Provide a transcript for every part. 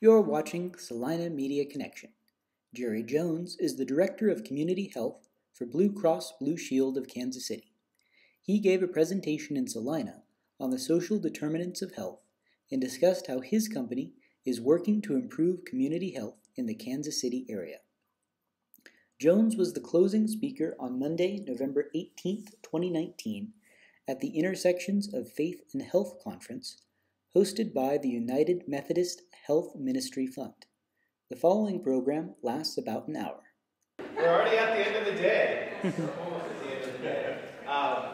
You're watching Salina Media Connection. Jerry Jones is the Director of Community Health for Blue Cross Blue Shield of Kansas City. He gave a presentation in Salina on the social determinants of health and discussed how his company is working to improve community health in the Kansas City area. Jones was the closing speaker on Monday, November 18, 2019, at the Intersections of Faith and Health Conference hosted by the United Methodist Health Ministry Fund. The following program lasts about an hour. We're already at the end of the day. almost at the end of the day. Um,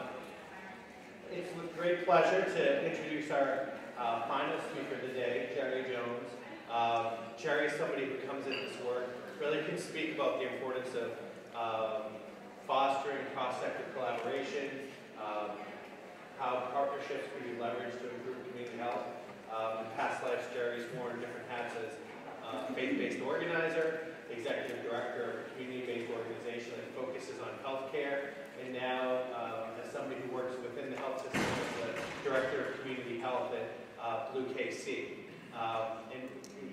it's with great pleasure to introduce our uh, final speaker of the day, Jerry Jones. Um, Jerry is somebody who comes into this work, really can speak about the importance of um, fostering cross-sector collaboration, um, how partnerships can be leveraged to improve community health. Um, in past lives, Jerry's worn different hats as uh, faith-based organizer, executive director of a community-based organization that focuses on healthcare, and now um, as somebody who works within the health system as the director of community health at uh, Blue KC. Um, and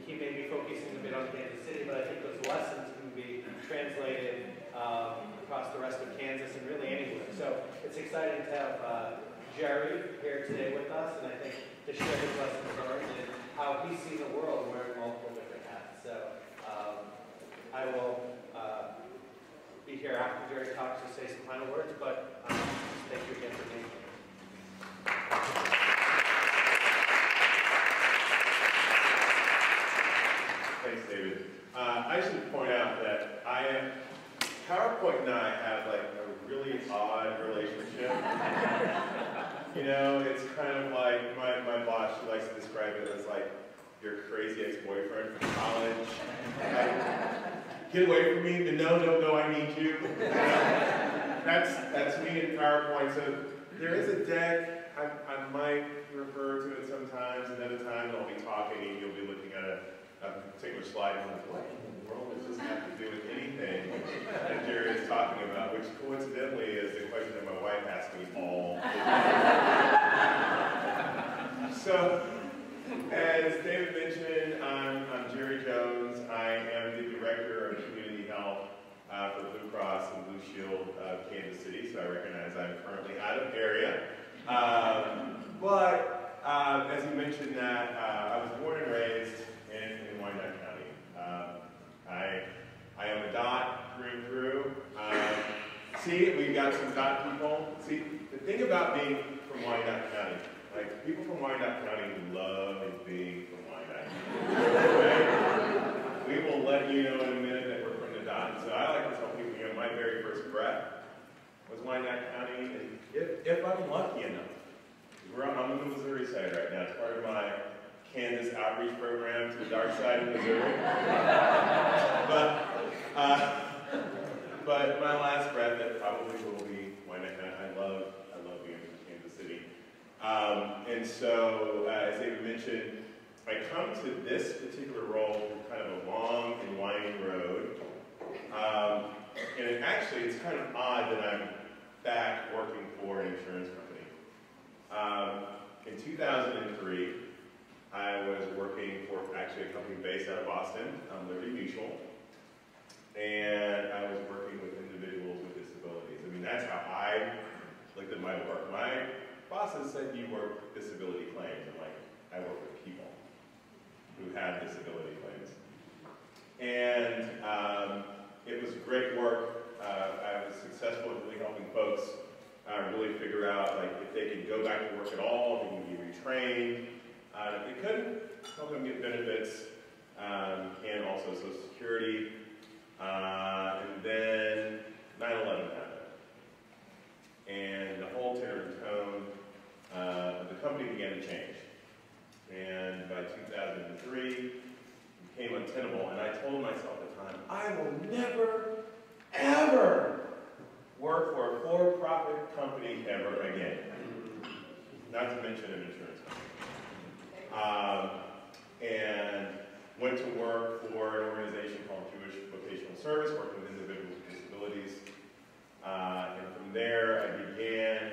he may be focusing a bit on Kansas City, but I think those lessons can be translated across the rest of Kansas and really anywhere. So it's exciting to have uh, Jerry here today with us, and I think to share his lessons learned and how he's seen the world wearing multiple different hats. So um, I will uh, be here after Jerry talks to say some final words, but um, thank you again for being here. Thanks, David. Uh, I should point out that I am, PowerPoint and I have like a really odd relationship. you know, it's kind of like my, my boss, likes to describe it as like your crazy ex-boyfriend from college. Like, Get away from me, but no, no, no, I need you. that's, that's me in PowerPoint. So there is a deck, I, I might refer to it sometimes, and other times I'll be talking and you'll be looking at a a particular slide, and like, what in the world does this have to do with anything that Jerry is talking about? Which coincidentally is the question that my wife asks me all the time. So, as David mentioned, I'm, I'm, Jerry Jones. I am the Director of Community Health uh, for Blue Cross and Blue Shield of Kansas City, so I recognize I'm currently out of area. Um, but um, as you mentioned that, uh, I was born and raised in, in Wyandotte County. Um, I, I am a dot through and through. Um, see, we've got some dot people. See, the thing about being from Wyandotte County, like people from Wyandotte County love being from Wyandotte. we will let you know in a minute that we're from the dot. So I like to tell people, you know, my very first breath was Wyandotte County, and if, if I'm lucky enough, we're on, I'm on the Missouri side right now. It's part of my Kansas outreach program to the dark side of Missouri. but, uh, but my last breath, that probably will be I, love, I love being in Kansas City. Um, and so, uh, as David mentioned, I come to this particular role through kind of a long and winding road. Um, and it actually, it's kind of odd that I'm back working for an insurance company. Um, in 2003, I was working for actually a company based out of Boston, um, Liberty Mutual, and I was working with individuals with disabilities. I mean, that's how I looked at my work. My bosses said you work disability claims. I'm like, I work with people who had disability claims. And um, it was great work. Uh, I was successful at really helping folks uh, really figure out like if they could go back to work at all, if they can be retrained, uh, it could help them get benefits um, and also Social Security. Uh, and then 9-11 happened. And the whole tenor and tone the company began to change. And by 2003, it became untenable. And I told myself at the time, I will never, ever work for a for-profit company ever again. Not to mention an insurance company um, and went to work for an organization called Jewish Vocational Service, working with individuals with disabilities. Uh, and from there, I began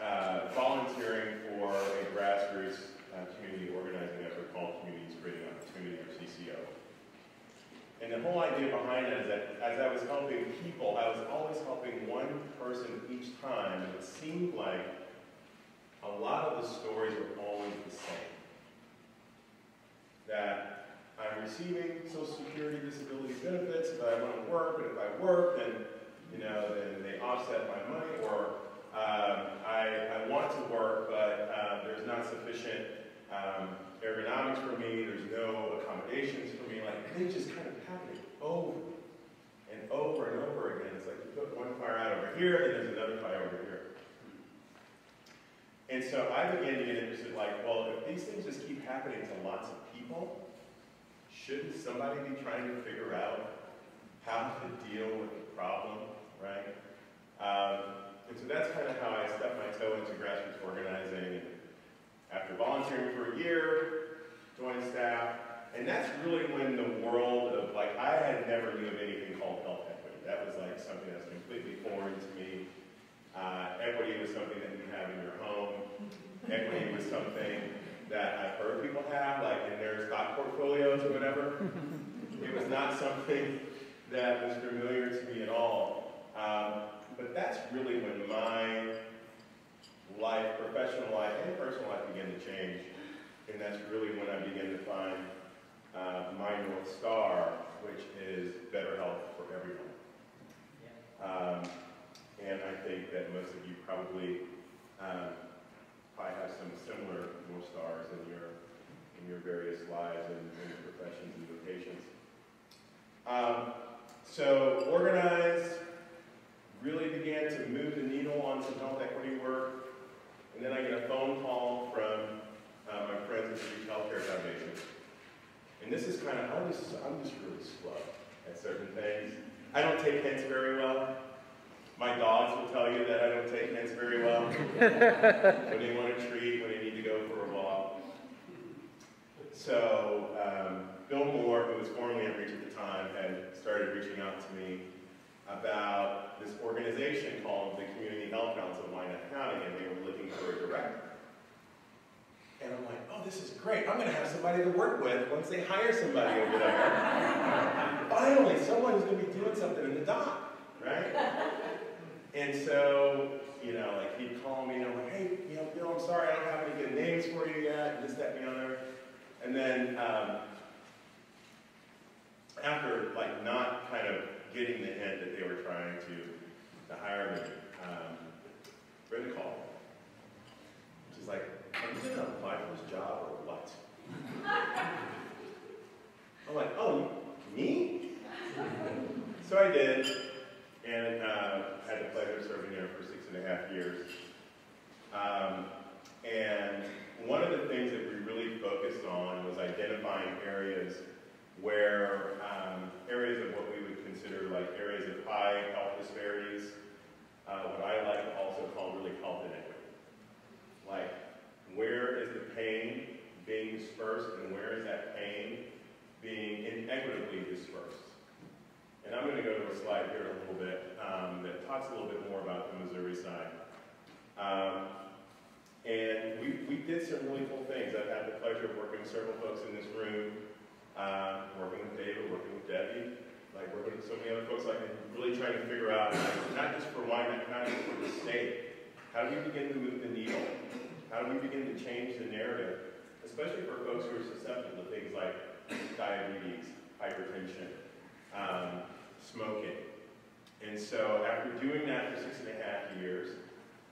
uh, volunteering for a grassroots uh, community organizing effort called Communities Creating Opportunity or CCO. And the whole idea behind it is that as I was helping people, I was always helping one person each time, and it seemed like a lot of the stories were always the same. That I'm receiving Social Security disability benefits if I want to work, but if I work, then you know, then they offset my money, or um, I, I want to work, but uh, there's not sufficient um, ergonomics for me, there's no accommodations for me, like they just kind of happening over and over and over again. It's like you put one fire out over here, and there's another fire over here. And so I began to get interested, like, well, if these things just keep happening to lots of people, shouldn't somebody be trying to figure out how to deal with the problem, right? Um, and so that's kind of how I stepped my toe into grassroots organizing. After volunteering for a year, joined staff, and that's really when the world of, like, I had never knew of anything called health equity. That was like something that's completely foreign to me. Uh, equity was something that you have in your home. Equity was something that I've heard people have, like in their stock portfolios or whatever. it was not something that was familiar to me at all. Um, but that's really when my life, professional life, and personal life began to change. And that's really when I began to find uh, my North Star, which is better health for everyone. Um, and I think that most of you probably um, probably have some similar North Stars in your in your various lives and, and professions and vocations. Um, so organize really began to move the needle on some health equity work, and then I get a phone call from uh, my friends at the Reach Healthcare Foundation. And this is kind of, I'm just, I'm just really slow at certain things. I don't take hints very well. My dogs will tell you that I don't take hints very well. when they want a treat, when they need to go for a walk. So um, Bill Moore, who was formerly at Reach at the time, had started reaching out to me about this organization called the Community Health Council of Wyandotte County, and they were looking for a director. And I'm like, oh, this is great. I'm going to have somebody to work with once they hire somebody over there. Finally, someone who's going to be doing something in the dot, right? And so, you know, like he'd call me and I'm like, hey, you know, Bill, I'm sorry, I don't have any good names for you yet, this, that, and the other. And then um, after like not kind of getting the hint that they were trying to, to hire me, um, Brenda called She's like, are you going to apply for this job or what? I'm like, oh, me? So I did, and uh, had the pleasure of serving there for six and a half years. Um, and one of the things that we really focused on was identifying areas where um, areas of what we would consider like areas of high health disparities, uh, what I like to also call really health inequity. Like, where is the pain being dispersed and where is that pain being inequitably dispersed? And I'm going to go to a slide here in a little bit um, that talks a little bit more about the Missouri side. Um, and we, we did some really cool things. I've had the pleasure of working with several folks in this room um, working with David, working with Debbie, like working with so many other folks, like really trying to figure out, not just for Wyandotte not but for the state, how do we begin to move the needle? How do we begin to change the narrative, especially for folks who are susceptible to things like diabetes, hypertension, um, smoking. And so after doing that for six and a half years,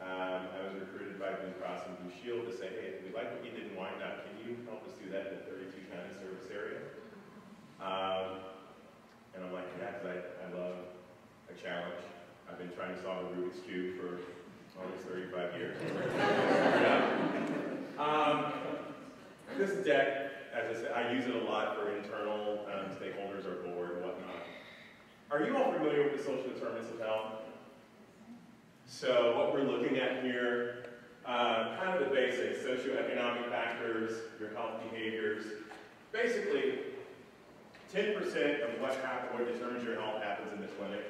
um, I was recruited by Blue Cross and Blue Shield to say, hey, we like what you did in Wyandotte. Can you help us do that in the 32 county service area? Um, and I'm like, yeah, because I, I love a challenge. I've been trying to solve a Rubik's Cube for almost 35 years. yeah. um, this deck, as I said, I use it a lot for internal um, stakeholders or board and whatnot. Are you all familiar with the social determinants of health? So what we're looking at here, uh, kind of the basics, socioeconomic factors, your health behaviors. Basically, 10% of what happens, what determines your health happens in the clinic.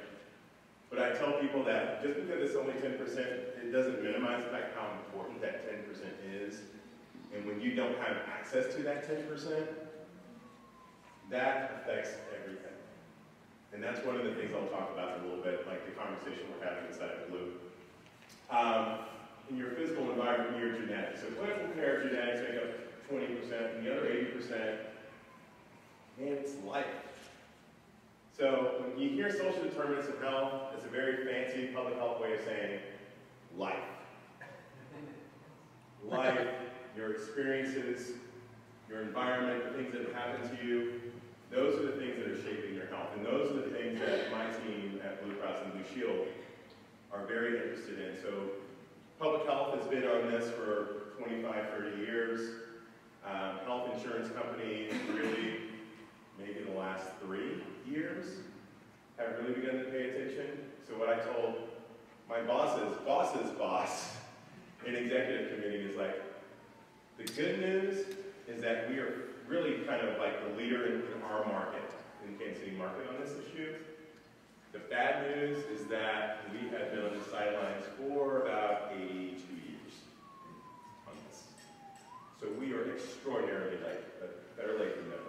But I tell people that just because it's only 10%, it doesn't minimize the fact how important that 10% is. And when you don't have access to that 10%, that affects everything. And that's one of the things I'll talk about in a little bit, like the conversation we're having inside of Blue. Um, in your physical environment, your genetics. So clinical care genetics make up 20%, and the other 80%, man, it's life. So when you hear social determinants of health, it's a very fancy public health way of saying life. life, your experiences, your environment, the things that happen to you, those are the things that are shaping your health. And those are the things that my team at Blue Cross and Blue Shield are very interested in. So public health has been on this for 25, 30 years. Um, health insurance companies really, maybe the last three years, have really begun to pay attention. So what I told my boss's boss's boss in executive committee is like, the good news is that we are really kind of like the leader in, in our market, in the Kansas City market on this issue. The bad news is that we have been on the sidelines for about 82 years on this. So we are extraordinarily late, better late than never.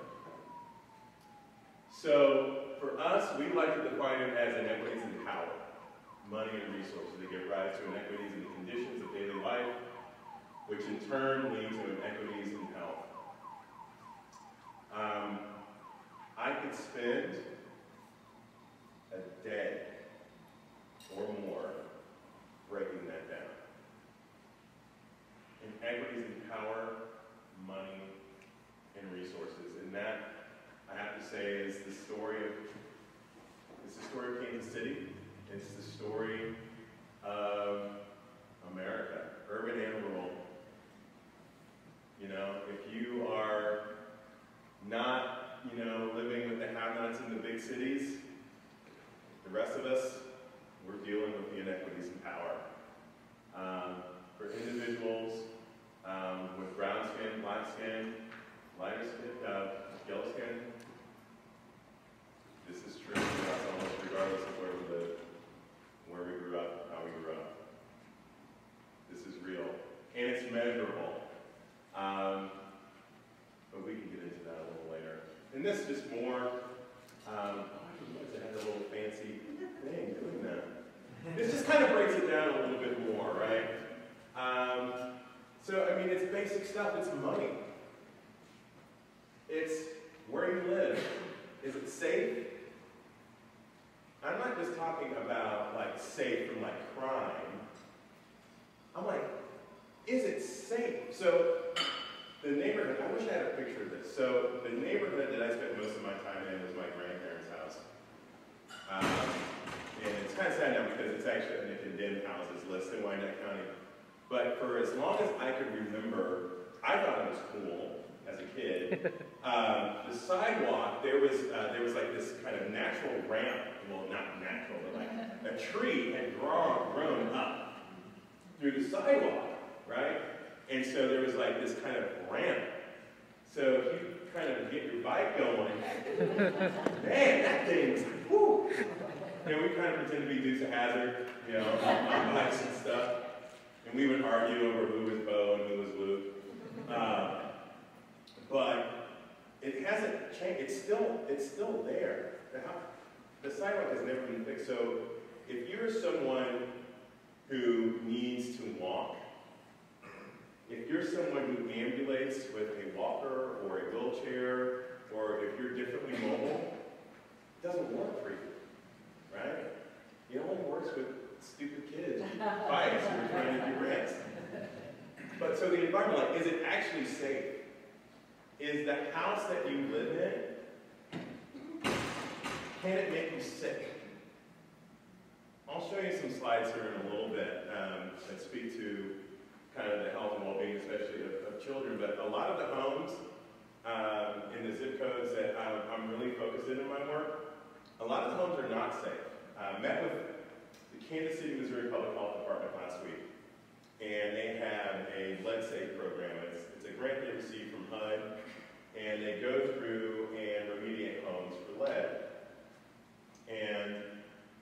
So for us, we like to define it as inequities in power, money and resources that give rise to inequities in the conditions of daily life, which in turn lead to inequities in health. Um, I could spend a day or more breaking that down. Inequities in power, money, and resources. And that, I have to say, is the story of it's the story of Kansas City. It's the story of America, urban and rural. You know, if you are not, you know, living with the have-nots in the big cities, the rest of us, we're dealing with the inequities in power. Um, for individuals um, with brown skin, black skin, lighter skin, uh, yellow skin, this is true for us almost regardless of where we live, where we grew up, how we grew up. This is real. And it's measurable. Um, but we can get into that a little later. And this is just more, um, oh, I didn't realize it had a little fancy thing doing that. This just kind of breaks it down a little bit more, right? Um, so, I mean, it's basic stuff. It's money. It's where you live. Is it safe? I'm not just talking about like safe from like crime. I'm like, is it safe? So the neighborhood, I wish I had a picture of this. So the neighborhood that I spent most of my time in was my grandparents' house. Um, and it's kind of sad now because it's actually on the condemned houses list in Wyandotte County. But for as long as I could remember, I thought it was cool as a kid. um, the sidewalk, there was uh, there was like this kind of natural ramp. Well, not natural, but like a tree had grown grown up through the sidewalk, right? And so there was like this kind of ramp. So if you kind of get your bike going, man, that thing was like, whoo. You know, we kind of pretend to be Dukes of Hazzard, you know, on bikes and stuff. And we would argue over who was Bo and who was Luke. Uh, but it hasn't changed. It's still, it's still there. The, the sidewalk has never been fixed. So if you're someone who needs to walk, if you're someone who ambulates with a walker or a wheelchair, or if you're differently mobile, it doesn't work for you, right? It only works with stupid kids, bikes who are trying to do rents. But so the environment, like, is it actually safe? Is the house that you live in, can it make you sick? I'll show you some slides here in a little bit um, that speak to kind of the health and well-being, especially of, of, children. But a lot of the homes um, in the zip codes that I'm, I'm, really focused in in my work, a lot of the homes are not safe. Uh, met with the Kansas City, Missouri Public Health Department last week, and they have a lead safe program. It's, it's a grant they received from HUD, and they go through and remediate homes for lead. And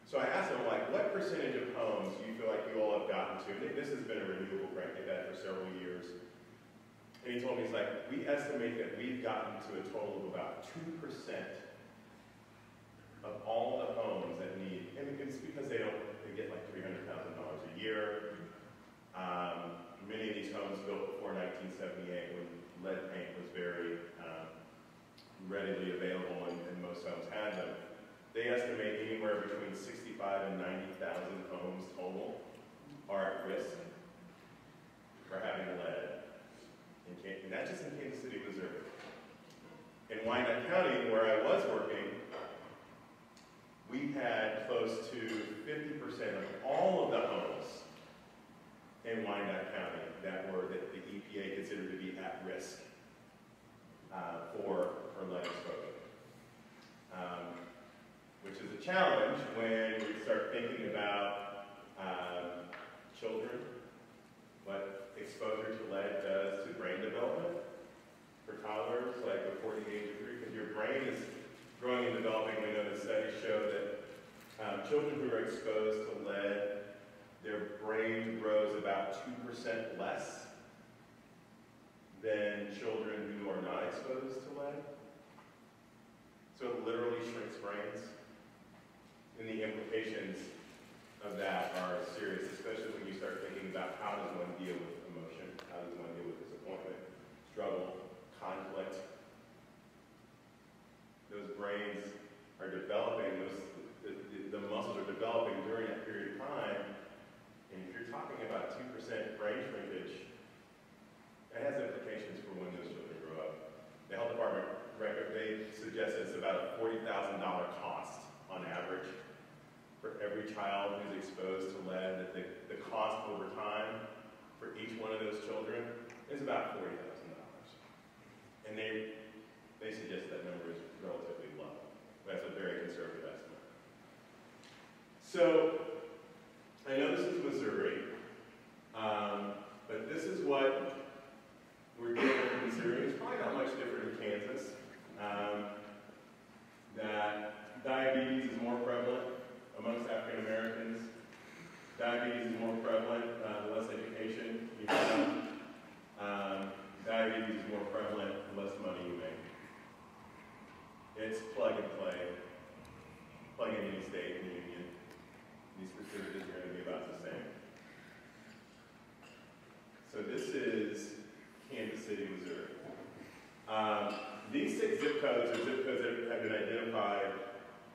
so I asked them, like, what percentage of homes do you feel like you all have gotten to? This has been a renewable grant they've had for several years. And he told me, he's like, we estimate that we've gotten to a total of about 2% of all the homes that need, and it's because they don't, they get like $300,000 a year. Um, many of these homes built before 1978 when lead paint was very um, readily available and, and most homes had them. They estimate anywhere between 65 and 90,000 homes total are at risk for having lead. And that's just in Kansas City, Missouri. In Wyandotte County, where I was working, we had close to 50% of all of the homes in Wyandotte County that were that the EPA considered to be at risk uh, for, for lead exposure. Um, which is a challenge when we start thinking about um, children, what exposure to lead does to brain development for toddlers, like before the age of three, because your brain is growing and developing. We know the studies show that um, children who are exposed to lead, their brain grows about 2% less than children who are not exposed to lead. So it literally shrinks brains. And the implications of that are serious, especially when you start thinking about how does one deal with emotion, how does one deal with disappointment, struggle, conflict. Those brains are developing, those, the, the, the muscles are developing during that period of time. You're talking about 2% brain shrinkage, it has implications for when those children grow up. The health department record, they suggest it's about a $40,000 cost on average for every child who's exposed to lead, that the, the cost over time for each one of those children is about $40,000. And they, they suggest that number is relatively low. That's a very conservative estimate. So, I know this is Missouri, um, but this is what we're dealing with in Missouri. It's probably not much different in Kansas. Um, that diabetes is more prevalent amongst African Americans. Diabetes is more prevalent, uh, the less education you have. Um, diabetes is more prevalent, the less money you make. It's plug and play. Plug in any state in the union. These percentages are going to be about the same. So this is Kansas City, Missouri. Um, these six zip codes are zip codes that have been identified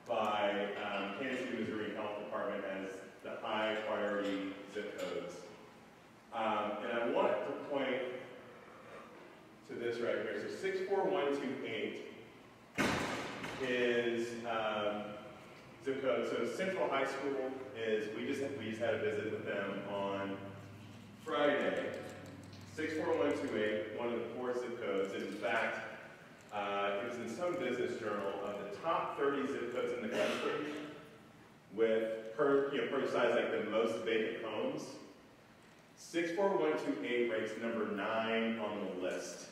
by um, Kansas City, Missouri Health Department as the high priority zip codes. Um, and I want to point to this right here. So 64128 is um, So Central High School is, we just, we just had a visit with them on Friday. 64128, one of the four zip codes. In fact, uh, it was in some business journal of the top 30 zip codes in the country with, per, you know, per size, like the most vacant homes. 64128 ranks number nine on the list.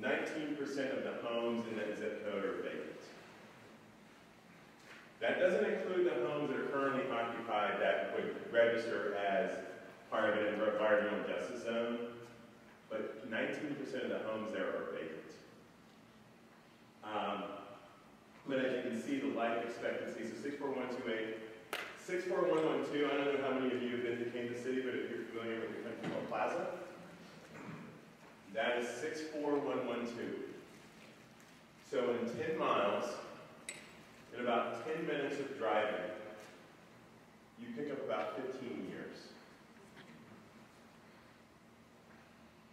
19% of the homes in that zip code are vacant. That doesn't include the homes that are currently occupied that would register as part of an environmental justice zone, but 19% of the homes there are vacant. Um, but as you can see, the life expectancy, so 64128, 64112, I don't know how many of you have been to Kansas City, but if you're familiar with the Country Club Plaza, that is 64112. So in 10 miles, in about 10 minutes of driving, you pick up about 15 years.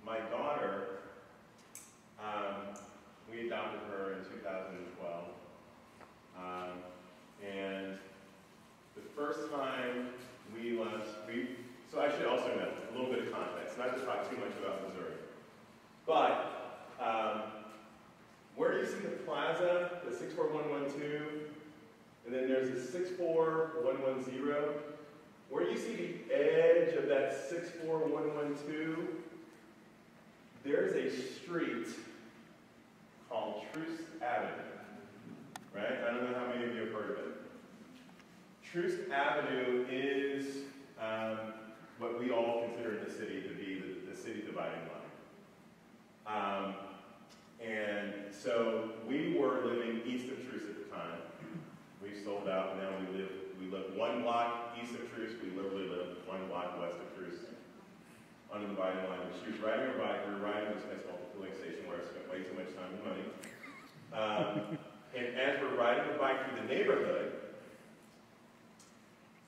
My daughter, um, we adopted her in 2012. Um, and the first time we left, we, so I should also know a little bit of context, not to talk too much about Missouri. But, um, where do you see the plaza, the 64112, and then there's the 64110? Where do you see the edge of that 64112? There's a street called Troost Avenue. Right? I don't know how many of you have heard of it. Troost Avenue is um, what we all consider in the city to be the, the city dividing line. Um, and so we were living east of Troost at the time. We sold out, and now we live we live one block east of Troost. We literally live one block west of Troost, under the dividing line. She was riding her bike. We were riding to this municipal cooling station where I spent way too much time and money. Um, and as we're riding the bike through the neighborhood,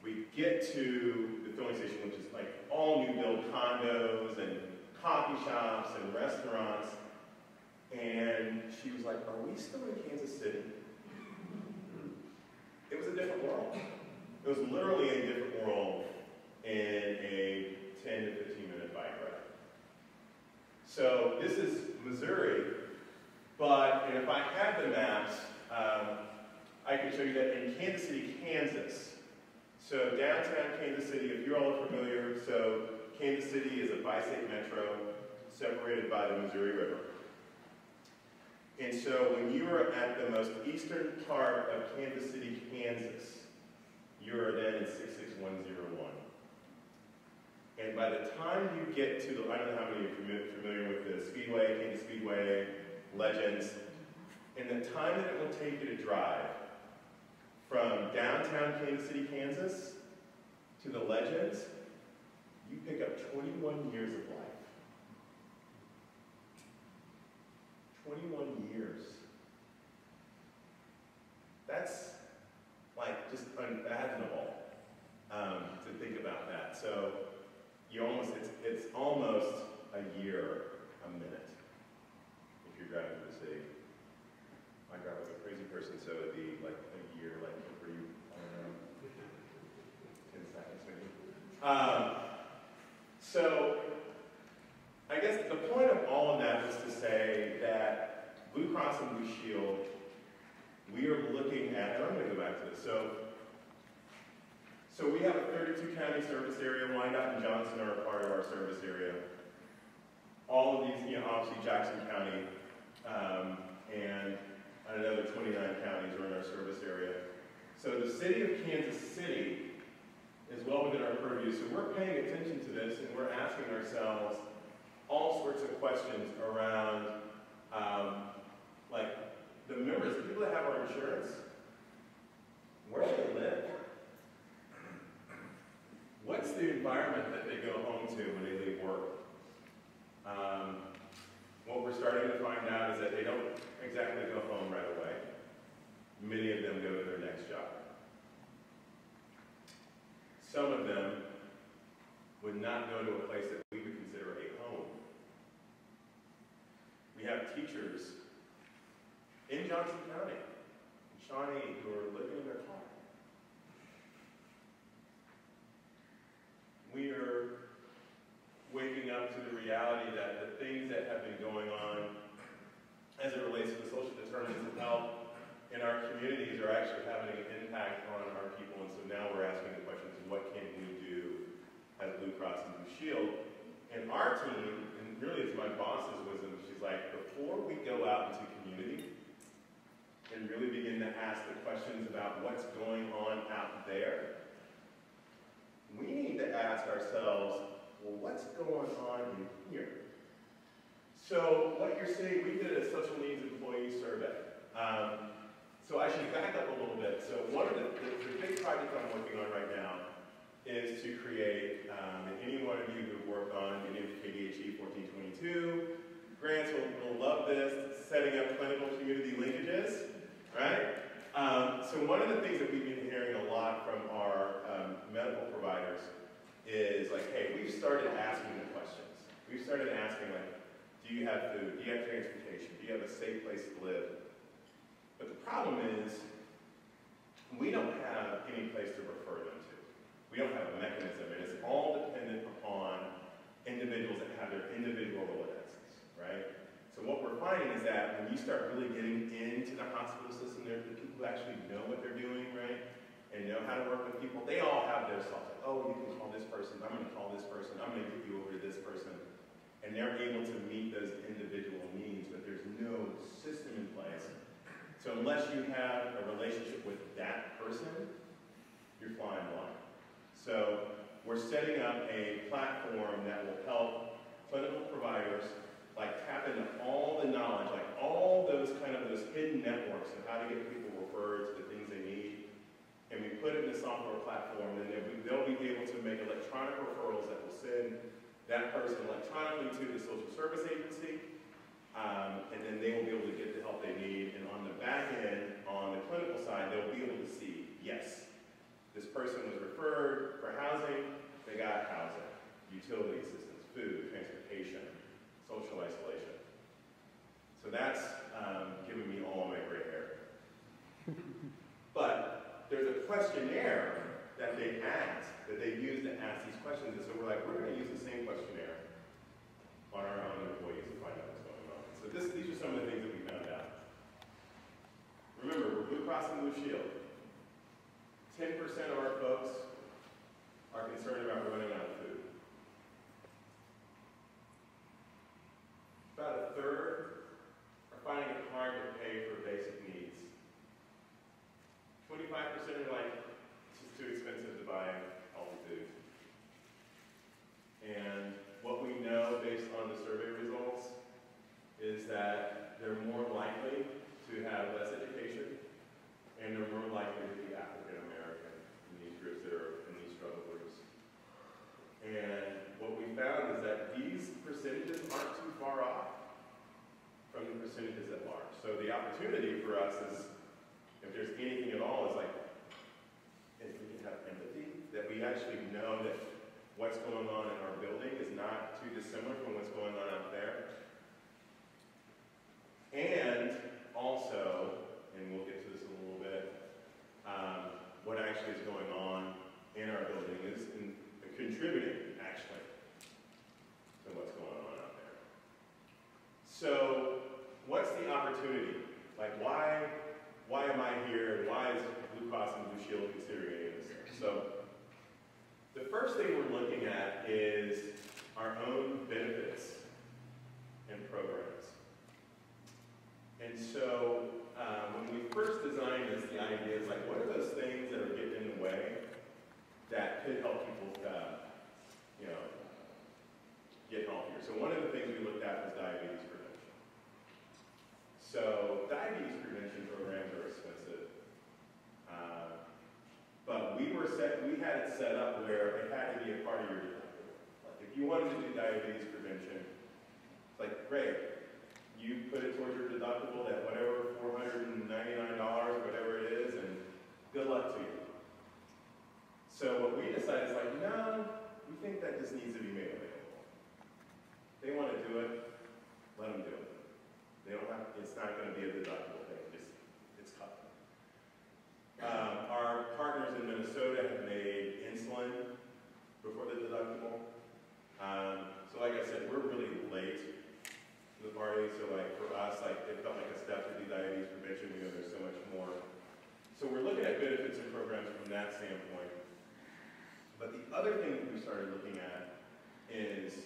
we get to the filling station, which is like all new build condos and coffee shops and restaurants. And she was like, Are we still in Kansas City? It was a different world. It was literally a different world in a 10 to 15 minute bike ride. So this is Missouri, but and if I had the maps, um, I could show you that in Kansas City, Kansas. So downtown Kansas City, if you're all familiar, so Kansas City is a bi-state metro separated by the Missouri River. And so when you are at the most eastern part of Kansas City, Kansas, you are then in 66101. And by the time you get to the, I don't know how many are familiar with the Speedway, Kansas Speedway, Legends, and the time that it will take you to drive from downtown Kansas City, Kansas to the Legends, you pick up 21 years of life. 21 years. That's like just unfathomable um, to think about that. So you almost, it's, it's almost a year, a minute, if you're driving to the city. My God was a crazy person, so it'd be like a year, like for you, I don't know, 10 seconds maybe. Um, so I guess the point of all of that is to say that Blue Cross and Blue Shield, we are looking at, and I'm going to go back to this. So, so we have a 32 county service area. Wyandotte and Johnson are a part of our service area. All of these, you know, obviously Jackson County um, and another 29 counties are in our service area. So the city of Kansas City is well within our purview. So we're paying attention to this and we're asking ourselves, all sorts of questions around, um, like, the members, the people that have our insurance, where do they live? What's the environment that they go home to when they leave work? Um, what we're starting to find out is that they don't exactly go home right away. Many of them go to their next job. Some of them would not go to a place that we would consider a home. We have teachers in Johnson County, in Shawnee, who are living in their car. We are waking up to the reality that the things that have been going on as it relates to the social determinants of health in our communities are actually having an impact on our people. And so now we're asking the questions, what can we do as Blue Cross and Blue Shield? And our team, and really it's my boss's wisdom, she's like, before we go out into community and really begin to ask the questions about what's going on out there, we need to ask ourselves, well, what's going on in here? So what you're seeing, we did a social needs employee survey. Um, so I should back up a little bit. So one of the, the, the big project I'm working on right now is to create, um, and any one of you who work on any of the KDHE 1422 grants will, will love this, setting up clinical community linkages, right? Um, so one of the things that we've been hearing a lot from our um, medical providers is like, hey, we've started asking the questions. We've started asking like, do you have food? Do you have transportation? Do you have a safe place to live? But the problem is, we don't have any place to refer them to. We don't have a mechanism. It is all dependent upon individuals that have their individual right? So what we're finding is that when you start really getting into the hospital system, there the people who actually know what they're doing, right? And know how to work with people, they all have their stuff. Like, oh, you can call this person, I'm gonna call this person, I'm gonna get you over to this person. And they're able to meet those individual needs, but there's no system in place. So unless you have a relationship with that person, you're flying blind. So we're setting up a platform that will help clinical providers like tap into all the knowledge, like all those kind of those hidden networks of how to get people referred to the things they need. And we put it in the software platform, then they'll be, they'll be able to make electronic referrals that will send that person electronically to the social service agency, um, and then they will be able to get the help they need. And on the back end, on the clinical side, they'll be able to see, yes, this person was referred for housing, they got housing, utility assistance, food, transportation, social isolation. So that's um, giving me all my gray hair. but there's a questionnaire that they ask, that they use to ask these questions. And so we're like, we're going to use the same questionnaire on our own employees to find out what's going on. So this, these are some of the things that we found out. Remember, we're Blue Cross and Blue Shield. 10% of our folks are concerned about running out of food. About a third are finding it hard to pay for basic needs. 25% are like, it's just too expensive to buy healthy food. And what we know based on the survey results is that they're more likely to have less education and they're more likely to be African American in these groups that are in these struggle groups. And what we found is that these percentages aren't too far off at large. So the opportunity for us is, if there's anything at all, is like, if we can have empathy, that we actually know that what's going on in our building is not too dissimilar from what's going on out there. And also, and we'll get to this in a little bit, um, what actually is going on in our building is in, contributing, actually, to what's going on out there. So, what's the opportunity? Like, why, why am I here? Why is Blue Cross and Blue Shield considering any of this? So, the first thing we're looking at is our own benefits and programs. And so, um, when we first designed this, the idea is like, what are those things that are getting in the way that could help people, uh, you know, get healthier? So one of the things we looked at was diabetes. So diabetes prevention programs are expensive. Uh, but we were set, we had it set up where it had to be a part of your deductible. Like if you wanted to do diabetes prevention, it's like, great, you put it towards your deductible at whatever, $499, whatever it is, and good luck to you. So what we decided is like, no, we think that this needs to be made available. They want to do it, let them do it. They don't have, it's not going to be a deductible thing, just, it's tough. Um, our partners in Minnesota have made insulin before the deductible. Um, so like I said, we're really late to the party. So like for us, like it felt like a step to do diabetes prevention. We know there's so much more. So we're looking at benefits and programs from that standpoint. But the other thing that we started looking at is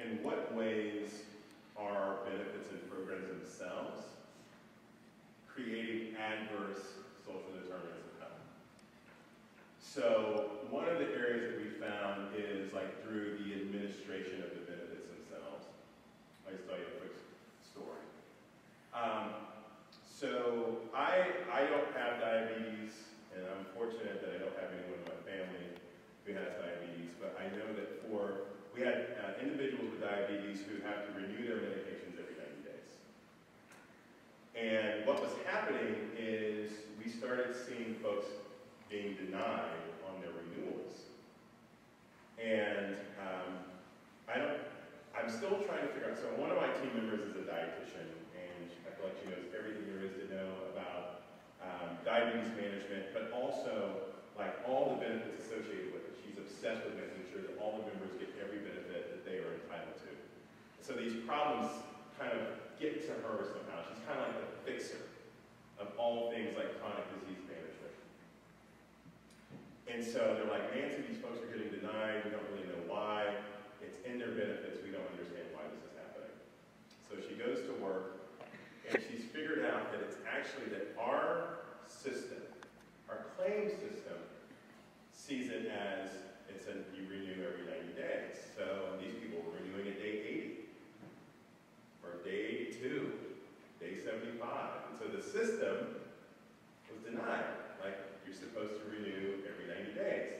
in what ways are benefits and programs themselves creating adverse social determinants of health. So one of the areas that we found is like through the administration of the benefits themselves. I'll just tell you a quick story. Um, so I, I don't have diabetes, and I'm fortunate that I don't have anyone in my family who has diabetes, but I know that for, we had uh, individuals with diabetes who have to renew their medications every 90 days. And what was happening is we started seeing folks being denied on their renewals. And um, I don't I'm still trying to figure out, so one of my team members is a dietitian, and I feel like she knows everything there is to know about um, diabetes management, but also like all the benefits associated with it. She's obsessed with making sure that all the members get every benefit that they are entitled to. So these problems kind of get to her somehow. She's kind of like the fixer of all things like chronic disease management. And so they're like, Nancy, these folks are getting denied. We don't really know why. It's in their benefits. We don't understand why this is happening. So she goes to work, and she's figured out that it's actually that our system, our claim system, sees it as it's a you renew every 90 days. So these people were renewing at day 80, or day 82, day 75. And so the system was denied. Like, you're supposed to renew every 90 days.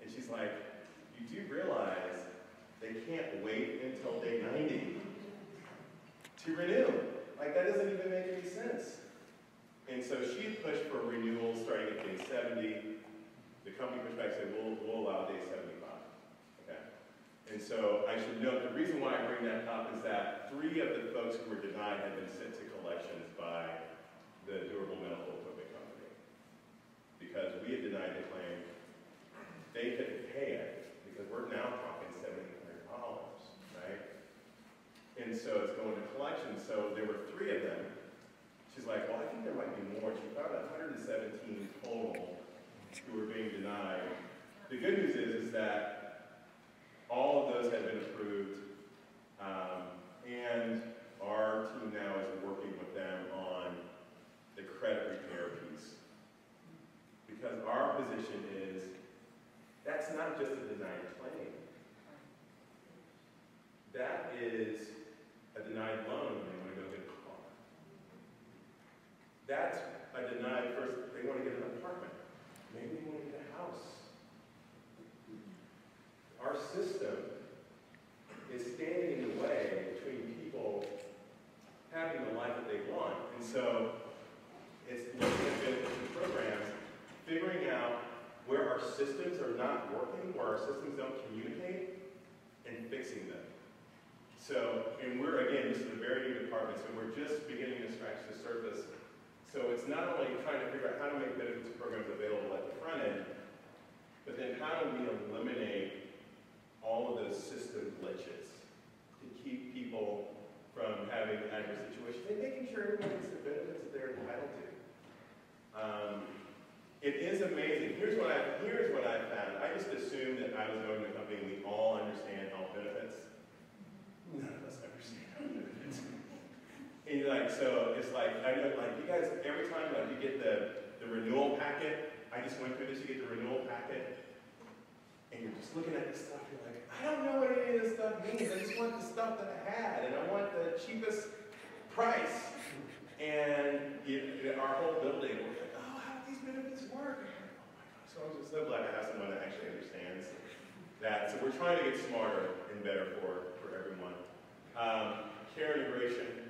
And she's like, you do realize they can't wait until day 90 to renew. Like, that doesn't even make any sense. And so she pushed for renewal starting at day 70. The company said, we'll, we'll allow day 75. Okay? And so I should note, the reason why I bring that up is that three of the folks who were denied had been sent to collections by the durable medical equipment company. Because we had denied the claim, they couldn't pay it, because we're now talking $7,800, right? And so it's going to collections, so there were three of them. She's like, well, I think there might be more. She found 117 total who were being denied. The good news is, is that all of those have been approved, um, and our team now is working with them on the credit repair piece. Because our position is, that's not just a denied claim. That is a denied loan they want to go get a car. That's a denied first, they want to get an apartment. Maybe to get a house. Our system is standing in the way between people having the life that they want. And so it's looking at benefits programs, figuring out where our systems are not working, where our systems don't communicate, and fixing them. So, and we're, again, this is a very new department, so we're just beginning to scratch the surface. So it's not only trying to figure out how to make benefits programs available at the front end, but then how do we eliminate all of those system glitches to keep people from having adverse situations and making sure everyone gets the benefits that they're entitled to. Um, it is amazing. Here's what I here's what I found. I just assumed that I was going to a company we all understand health benefits. None of us understand health benefits. And like, so it's like I know like you guys every time like you get the, the renewal packet, I just went through this, you get the renewal packet, and you're just looking at this stuff, you're like, I don't know what any of this stuff means. I just want the stuff that I had, and I want the cheapest price. And it, our whole building, we're like, oh, how do these benefits work? So I'm just so glad I have someone that actually understands that. So we're trying to get smarter and better for, for everyone. Um, care integration.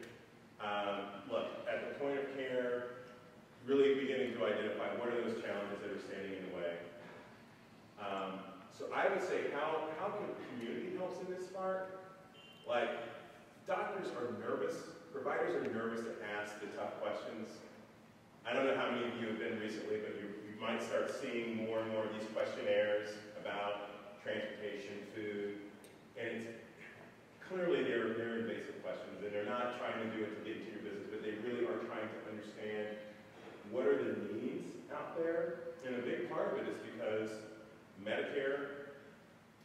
Um, look, at the point of care, really beginning to identify what are those challenges that are standing in the way. Um, so I would say, how, how can community help in this part? Like, doctors are nervous, providers are nervous to ask the tough questions. I don't know how many of you have been recently, but you, you might start seeing more and more of these questionnaires about transportation, food, and it's, clearly they're, they're invasive questions, and they're not trying to do it to get into your business, but they really are trying to understand what are the needs out there, and a big part of it is because Medicare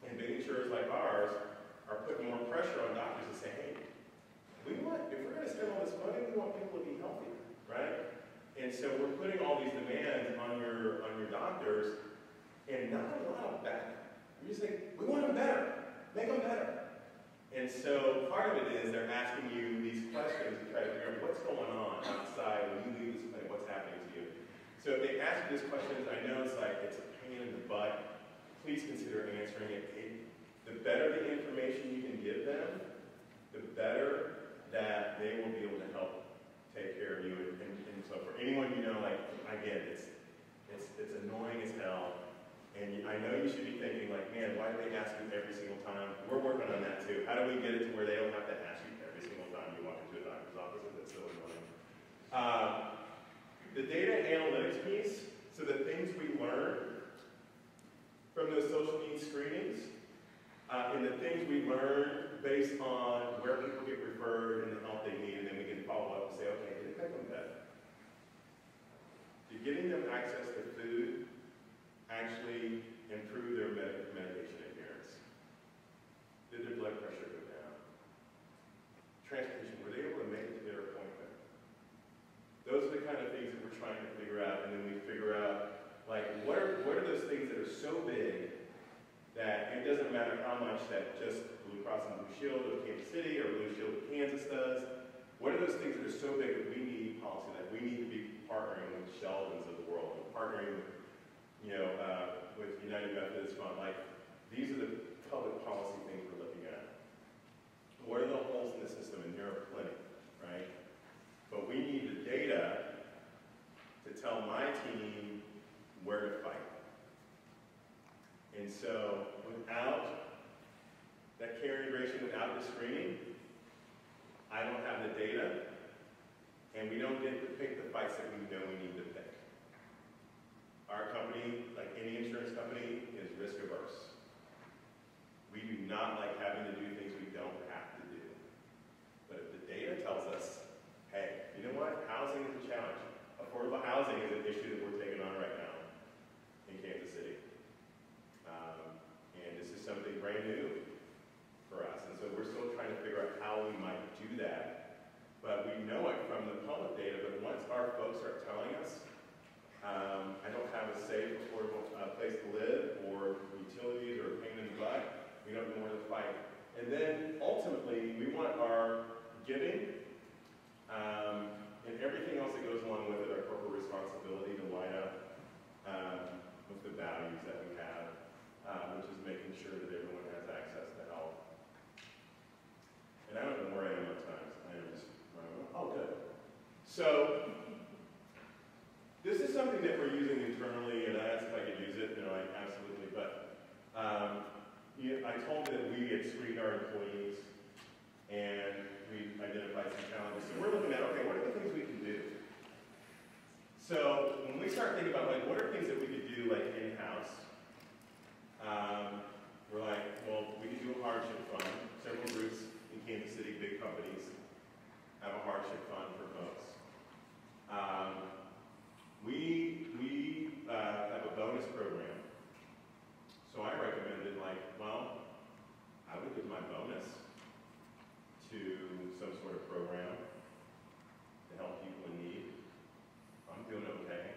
and big insurers like ours are putting more pressure on doctors to say, hey, we want, if we're going to spend all this money, we want people to be healthier, right? And so we're putting all these demands on your on your doctors, and not a lot of back. We just think, we want them better, make them better. And so part of it is they're asking you these questions to try to figure out what's going on outside when you leave this clinic, what's happening to you. So if they ask you these questions, I know it's like it's a pain in the butt. Please consider answering it. it the better the information you can give them, the better that they will be able to help take care of you. And, and, and so for anyone you know, like, again, it's, it's, it's annoying as hell. And I know you should be thinking, like, man, why do they ask you every single time? We're working on that too. How do we get it to where they don't have to ask you every single time you walk into a doctor's office? It's so annoying. Uh, the data analytics piece, so the things we learn from those social needs screenings, uh, and the things we learn based on where people get referred and the help they need, and then we can follow up and say, okay, did it make them better? Did getting them access to food actually improve their med medication adherence? Did their blood pressure go down? Transportation, were they able to make it to their appointment? Those are the kind of things that we're trying to figure out, and then we figure out, like, what are, what are those things that are so big that it doesn't matter how much that just Blue Cross and Blue Shield of Kansas City or Blue Shield of Kansas does, what are those things that are so big that we need policy, that we need to be partnering with Sheldons of the world, and partnering with, you know, uh, with United Methodist Fund, like, these are the public policy things we're looking at. What are the holes in the system? And there are plenty, right? But we need the data to tell my team where to fight. And so without that care integration, without the screening, I don't have the data, and we don't get to pick the fights that we know we need to pick. Our company, like any insurance company, is risk averse. We do not like having to do things we don't have to do. But if the data tells us, hey, you know what? Housing is a challenge. Affordable housing is an issue that we're taking on right now in Kansas City. Um, and this is something brand new for us. And so we're still trying to figure out how we might do that. But we know it from the public data, but once our folks are telling us, um, I don't have a safe, affordable uh, place to live, or utilities, or a pain in the butt, we don't know where to fight. And then ultimately, we want our giving um, and everything else that goes along with it, our corporate responsibility to line up um, with the values that we have, uh, which is making sure that everyone has access to health. And I don't know where I am at times. I am just, oh, good. So, this is something that we're using internally, and I asked if I could use it, and they're like, absolutely, but um, yeah, I told that we had screened our employees, and we identified some challenges. So we're looking at, okay, what are the things we can do? So when we start thinking about, like, what are things that we could do, like, in-house, um, we're like, well, we could do a hardship fund. Several groups in Kansas City, big companies, have a hardship fund for folks. Um, we we uh, have a bonus program. So I recommended, like, well, I would give my bonus to some sort of program to help people in need. I'm doing okay.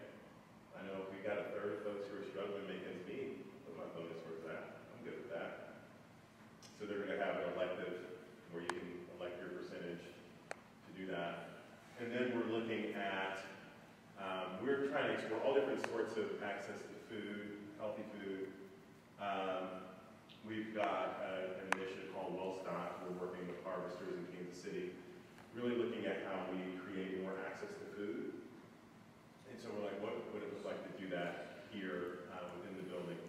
I know if we got a third of folks who are struggling making ends meet, put my bonus towards that. I'm good with that. So they're going to have an elective where you can elect your percentage to do that. And then we're looking at um, we're trying to explore all different access to food, healthy food. Um, we've got uh, an initiative called WellStock. We're working with harvesters in Kansas City, really looking at how we create more access to food. And so we're like, what would it look like to do that here uh, within the building?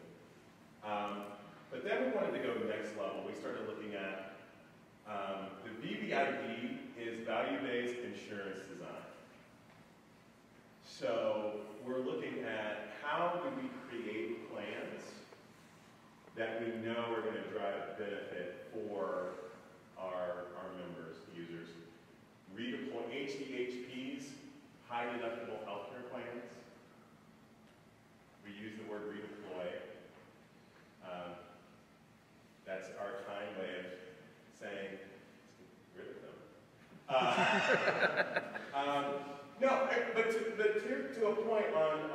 Um, but then we wanted to go to the next level. We started looking at um, the VBID is value-based insurance design. So we're looking at how do we create plans that we know are going to drive benefit for our, our members, users. Redeploy HDHPs, high deductible healthcare plans. We use the word redeploy. Um, that's our kind way of saying, rid of them. Uh, um, no, but but point on,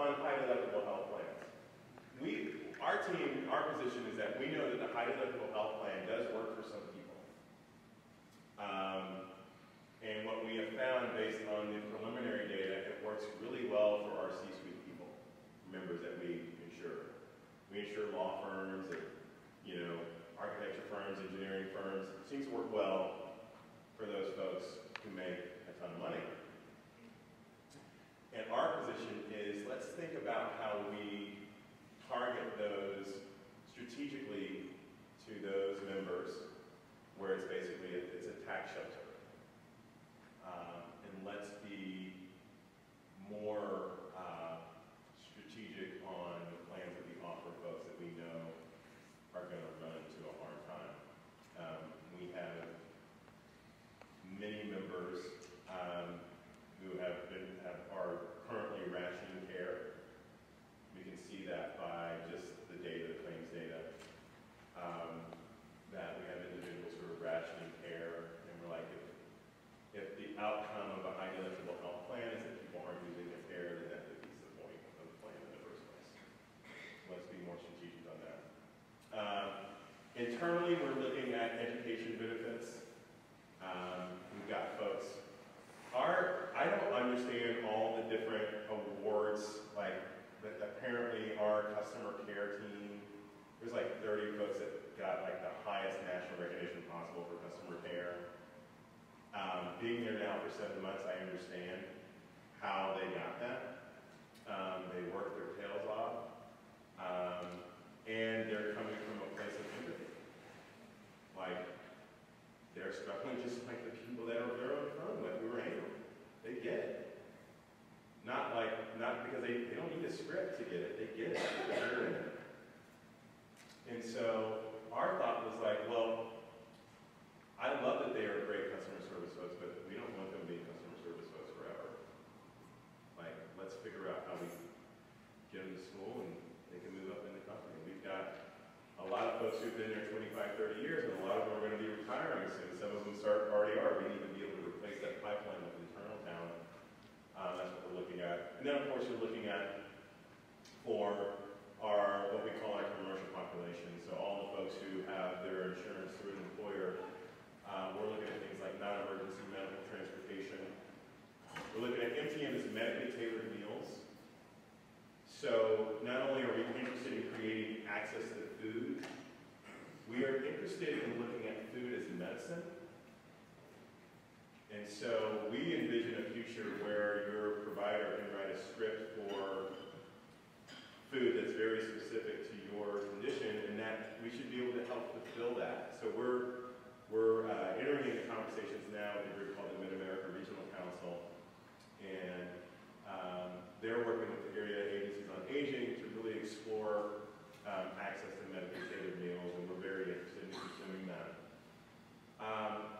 internally, we're looking at education benefits. Um, we've got folks. Our, I don't understand all the different awards, like that apparently our customer care team, there's like 30 folks that got like the highest national recognition possible for customer care. Um, being there now for seven months, I understand how they got that. Um, they worked their tails off. Um, and they're coming from a like, they're struggling just like the people that are they're on phone with who are angry. They get it. Not like, not because they, they don't need a script to get it, they get it they're in it. And so our thought was like, well, I love that they are great customer service folks, but we don't want them being customer service folks forever. Like, let's figure out how we get them to school and they can move up in the company. We've got a lot of folks who've been there 25, 30 years, and a lot of them are going to be retiring soon. Some of them start already are. We need to be able to replace that pipeline with internal talent. Um, that's what we're looking at. And then, of course, we're looking at for our what we call our commercial population. So all the folks who have their insurance through an employer. Um, we're looking at things like non-emergency medical transportation. We're looking at MTM as medically tailored meals. So not only are we interested in creating access to food, we are interested in looking at food as medicine. And so we envision a future where your provider can write a script for food that's very specific to your condition, and that we should be able to help fulfill that. So we're we're uh, entering into conversations now with a group called the Mid-America Regional Council, and um, they're working with the area agencies on aging to really explore um, access to medically meals, and we're very interested in pursuing that. Um,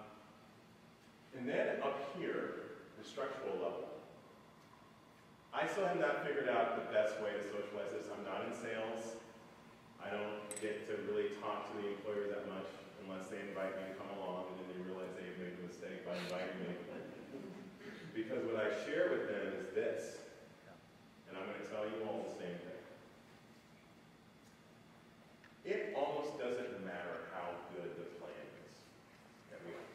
and then up here, the structural level. I still have not figured out the best way to socialize this. I'm not in sales. I don't get to really talk to the employer that much unless they invite me to come along and then they realize they've made a mistake by inviting me. Because what I share with them is this, and I'm going to tell you all the same thing. It almost doesn't matter how good the plan is that we have.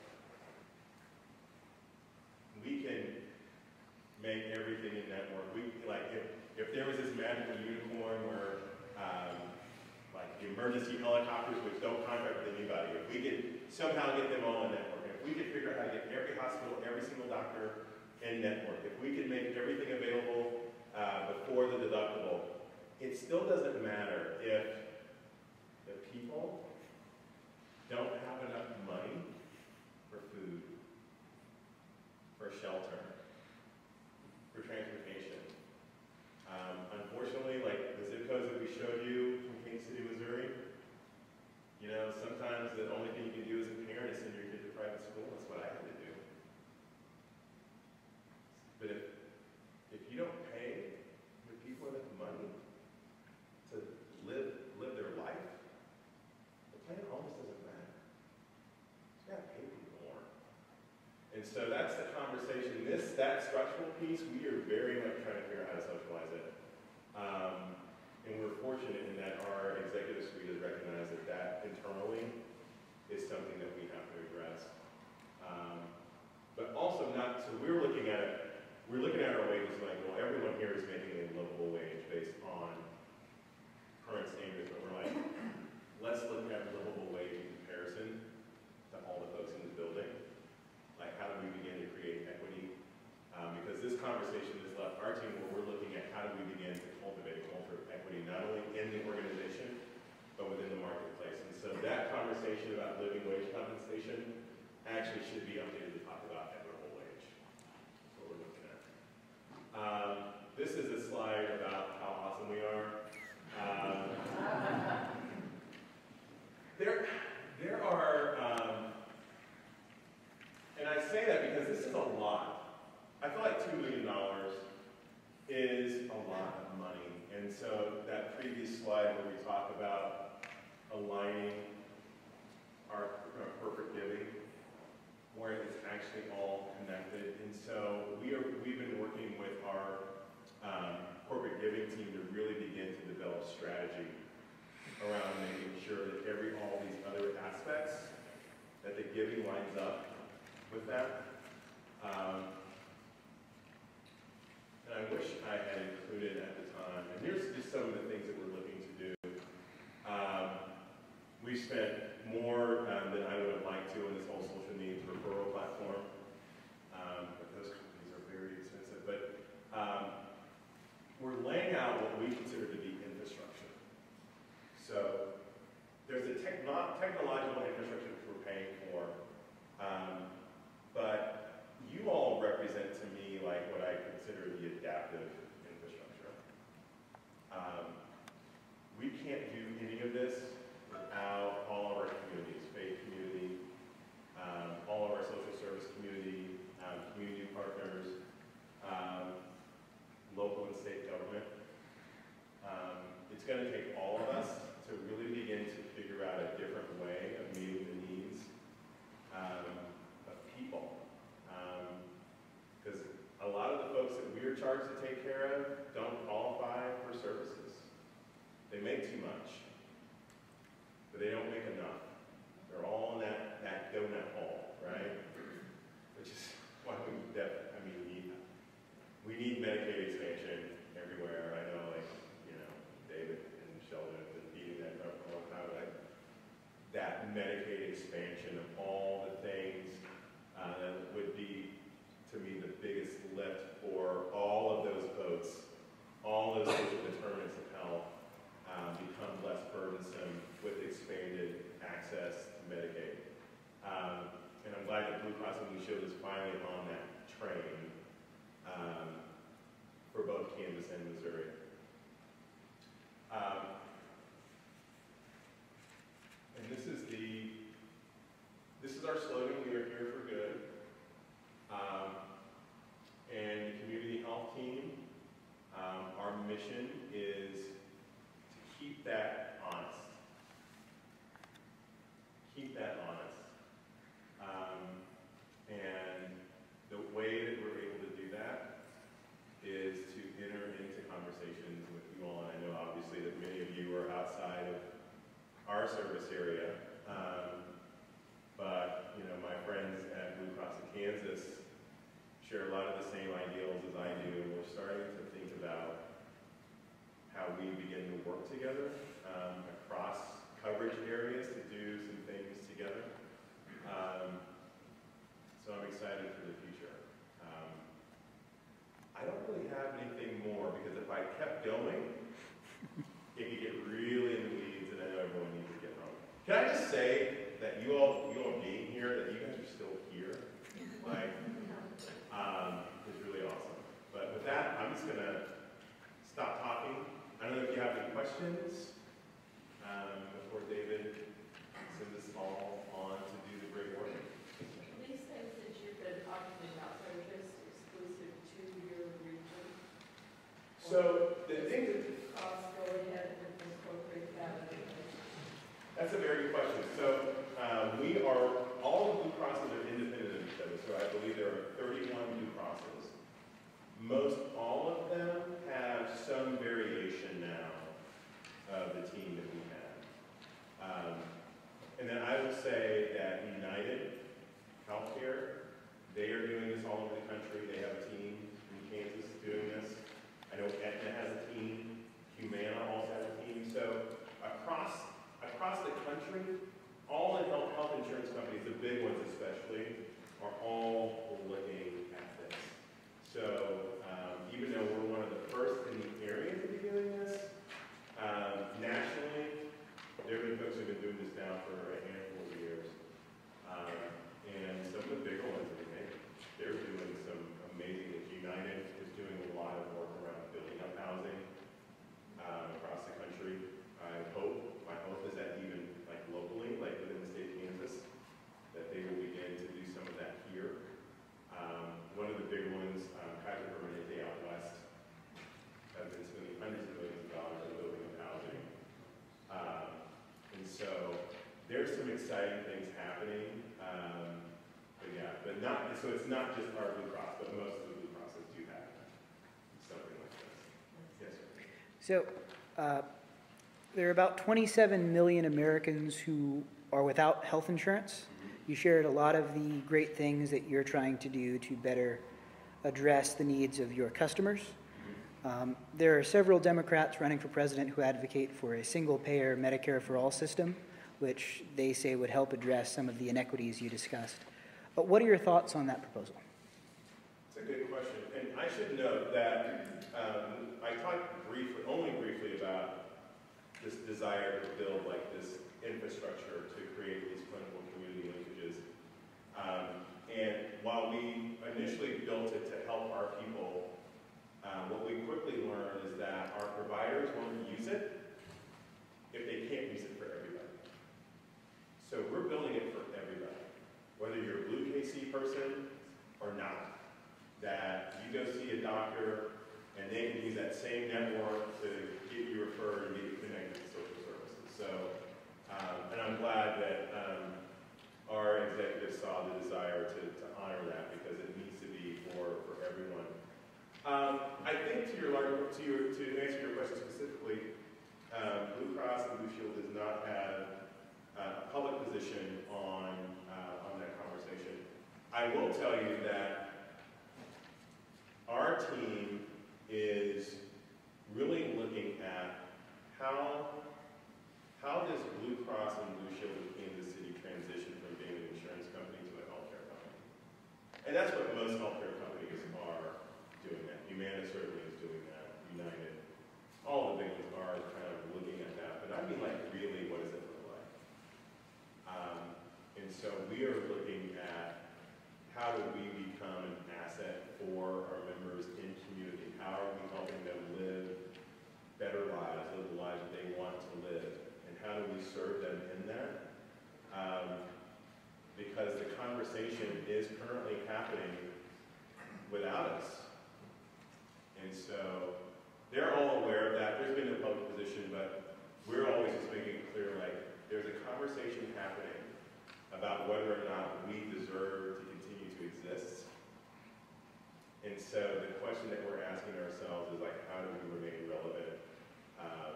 We can make everything in network. We like if if there was this magical unicorn where um, like the emergency helicopters, which don't contract with anybody, if we could somehow get them all in network, if we could figure out how to get every hospital, every single doctor in network, if we can make everything available uh, before the deductible, it still doesn't matter if the people don't have enough money for food, for shelter, for transportation. Um, unfortunately, like the zip codes that we showed you from King City, Missouri, you know, sometimes the only thing you can do as a parent is send your kid to private school. That's what I had to do. But if, if you don't pay the people enough money to live, live their life, the plan almost doesn't matter. You gotta pay people more. And so that's the conversation. This, that structural piece, we are very much trying to figure out how to socialize it. Um, and we're fortunate in that our executive suite has recognized that that internally is something that we have to address. Um, but also not, so we're looking at it, we're looking at our wages like, well, everyone here is making a livable wage based on current standards, but we're like, let's look at livable wage in comparison to all the folks in the building. Like, how do we begin to create equity? Um, because this conversation has left our team where we're looking at how do we begin to cultivate a culture of equity, not only in the organization, but within the marketplace. And so that conversation about living wage compensation actually should be updated to talk about equitable wage. That's what we're looking at. Um, this is a slide about how awesome we are. Um, there, there are, um, and I say that because this is a lot. I feel like $2 million is a lot of money. And so that previous slide where we talk about aligning our, corporate giving, where it's actually all connected. And so we are, we've been working team to really begin to develop strategy around making sure that every all these other aspects, that the giving lines up with that. Um, and I wish I had included at the time, and here's just some of the things that we're looking to do. Um, we spent more um, than I would have liked to on this whole social needs referral platform. Um, but those companies are very expensive. But um, we're laying out what we consider to be infrastructure. So there's a techno technological infrastructure that we're paying for, um, but you all represent to me like what I consider the adaptive infrastructure. Um, we can't do any of this without all of our communities, faith community, um, all of our social service community, um, community partners, um, local and state government. Um, it's going to take all of us to really begin to figure out a different way of meeting the needs um, of people. Um, because a lot of the folks that we're charged to take care of don't qualify for services. They make too much, but they don't make enough. They're all in that, that donut hole, right? Which is why we definitely we need Medicaid expansion everywhere. I know, like, you know, David and Sheldon have been beating that drum for a long time, like, that Medicaid expansion of all the things uh, would be, to me, the biggest lift for all of those votes, all those social determinants of health um, become less burdensome with expanded access to Medicaid. Um, and I'm glad that Blue Cross and Blue Shield is finally on that train um, for both Kansas and Missouri. Um, and this is the, this is our slogan, we are here for good. Um, and the community health team, um, our mission is to keep that honest. Keep that honest. Um, and the way that we're able to do that is to enter into conversations with you all. And I know obviously that many of you are outside of our service area. Um, but, you know, my friends at Blue Cross of Kansas share a lot of the same ideals as I do, and we're starting to think about how we begin to work together um, across coverage areas to do some things together. Um, so I'm excited for the future. Um, I don't really have anything more because if I kept going, it could get really in the weeds, and I know everyone needs to get home. Can I just say that you all, you all being here, that you guys are still here, like, um, is really awesome. But with that, I'm just gonna stop talking. I don't know if you have any questions um, before David sends us all on to do the great work. These things that you've been talking about, are just exclusive to your region? So the thing that Cross, go ahead and incorporate that in That's a very good question. So uh, we are, all of Blue Crosses are independent of each other. So I believe there are 31 Blue Crosses. Most all of them have some variation now of the team that we have. Um, and then I would say that United Healthcare, they are doing this all over the country. They have a team in Kansas doing this. I know Aetna has a team. Humana also has a team. So across across the country, all the health, health insurance companies, the big ones especially, are all looking at this. So um, even though we're one of the first in the area to be doing this, um, nationally, there have been folks who have been doing this now for a handful of years. Um, and some of the bigger ones, I mean, they, they're doing some amazing things. United is doing a lot of work around building up housing um, across the country. I hope, my hope is that even like locally, like within the state of Kansas, that they will begin to do some of that here. Um, one of the big ones, um, Kaiser Permanente out west, have been spending hundreds of millions of dollars on building up housing. Um, and so there's some exciting things happening. Um, but yeah, but not, so it's not just our Blue Cross, but most of the Blue Crosses do have something like this. Yes, sir. So, uh, there are about 27 million Americans who are without health insurance. You shared a lot of the great things that you're trying to do to better address the needs of your customers. Um, there are several Democrats running for president who advocate for a single payer Medicare for all system, which they say would help address some of the inequities you discussed. But what are your thoughts on that proposal? It's a good question. And I should note that um, I talked briefly, only briefly about this desire to build like this infrastructure to create these clinical community linkages. Um, and while we initially built it to help our people, um, what we quickly learned is that our providers want to use it if they can't use it for everybody. So we're building it for everybody, whether you're a Blue KC person or not. That you go see a doctor and they can use that same network to get you referred and get you connected to social services. So, um, and I'm glad that um, our executives saw the desire to, to honor that because it needs to be for, for everyone. Um, I think to your larger, to your, to answer your question specifically, um, Blue Cross and Blue Shield does not have uh, a public position on, uh, on that conversation. I will tell you that our team is really looking at how, how does Blue Cross and Blue Shield of Kansas City transition from being an insurance company to a healthcare company? And that's what most healthcare companies are doing that. Humana certainly is doing that, United. All the big ones are kind of looking at that, but I mean like really, what does it look like? Um, and so we are looking at how do we become an asset for our members in community? How are we helping them live better lives, live the lives that they want to live? And how do we serve them in that? Um, because the conversation is currently happening without us. And so they're all aware of that. There's been a public position, but we're always just making it clear, like, there's a conversation happening about whether or not we deserve to. And so the question that we're asking ourselves is like, how do we remain relevant um,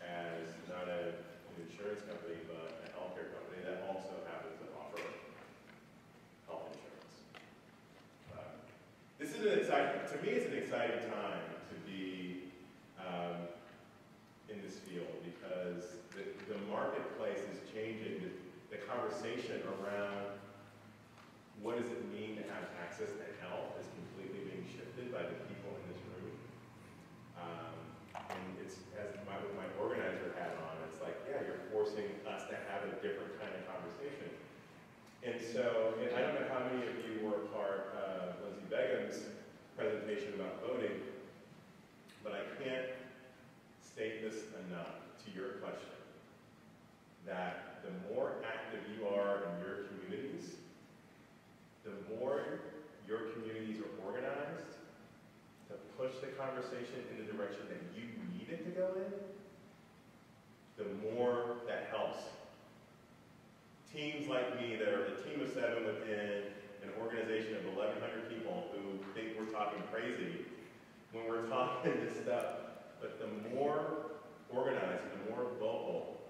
as not a, an insurance company, but a healthcare company that also happens to offer health insurance? Uh, this is an exciting, to me, it's an exciting time to be um, in this field because the, the marketplace is changing. The, the conversation around what does it mean to have access to health is completely being shifted by the people in this room. Um, and it's, as my, my organizer hat on, it's like, yeah, you're forcing us to have a different kind of conversation. And so, and I don't know how many of you were part of Lindsay Begum's presentation about voting, but I can't state this enough to your question, that the more active you are in your communities, the more your communities are organized to push the conversation in the direction that you need it to go in, the more that helps. Teams like me that are the team of seven within an organization of 1,100 people who think we're talking crazy when we're talking this stuff, but the more organized, and the more vocal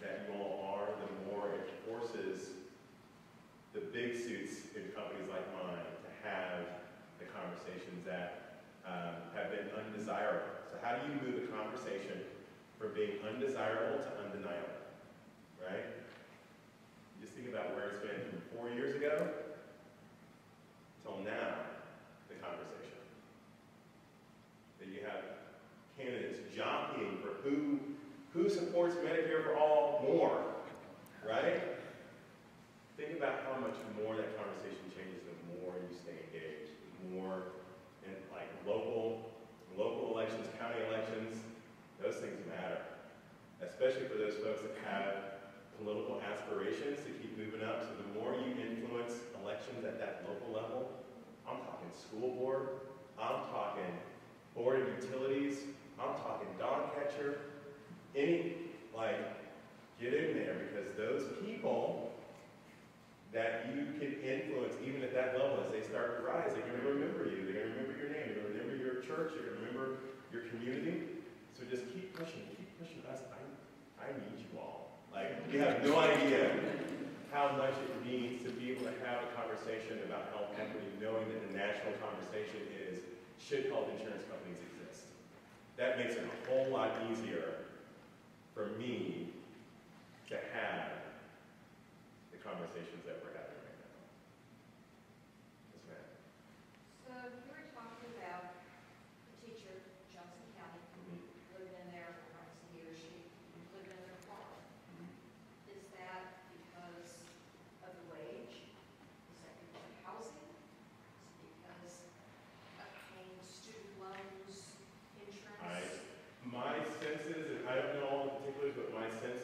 that you all are, the more it forces the big suits in companies like mine to have the conversations that um, have been undesirable. So how do you move a conversation from being undesirable to undeniable, right? Just think about where it's been from four years ago till now, the conversation. That you have candidates jockeying for who, who supports Medicare for all more, right? Think about how much more that conversation changes the more you stay engaged, more in like local, local elections, county elections, those things matter. Especially for those folks that have political aspirations to keep moving up. So the more you influence elections at that local level, I'm talking school board, I'm talking board of utilities, I'm talking dog catcher, any, like, get in there because those people that you can influence even at that level as they start to rise, they're going to remember you, they're going to remember your name, they're going to remember your church, they're going to remember your community. So just keep pushing, keep pushing us. I, I need you all. Like, you have no idea how much it means to be able to have a conversation about health equity, knowing that the national conversation is, should health insurance companies exist? That makes it a whole lot easier for me to have conversations that we're having right now. Yes, ma'am. So you were talking about a teacher, Johnson County, lived in there for almost a year, she lived in their car. Is that because of the wage? Is that because of housing? Is it because of paying student loans, I, insurance? my sense is, and I don't know all the particulars, but my sense